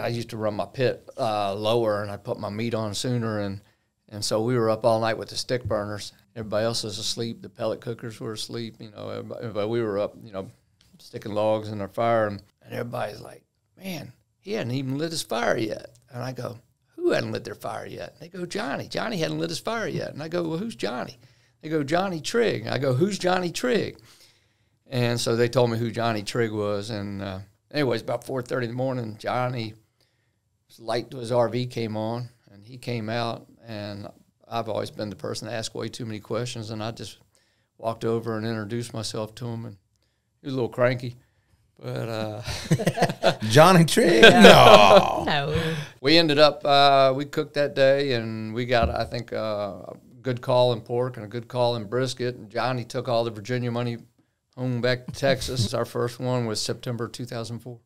I used to run my pit uh, lower, and I put my meat on sooner, and and so we were up all night with the stick burners. Everybody else was asleep. The pellet cookers were asleep. You know, everybody, everybody we were up. You know, sticking logs in our fire, and, and everybody's like, "Man, he hadn't even lit his fire yet." And I go, "Who hadn't lit their fire yet?" And they go, "Johnny. Johnny hadn't lit his fire yet." And I go, "Well, who's Johnny?" They go, "Johnny Trigg." I go, "Who's Johnny Trigg?" And so they told me who Johnny Trigg was, and uh, anyways, about four thirty in the morning, Johnny light to his RV came on, and he came out, and I've always been the person to ask way too many questions, and I just walked over and introduced myself to him, and he was a little cranky, but uh, Johnny Trigg? No. No. we ended up uh, we cooked that day, and we got I think uh, a good call in pork and a good call in brisket, and Johnny took all the Virginia money home back to Texas. Our first one was September 2004.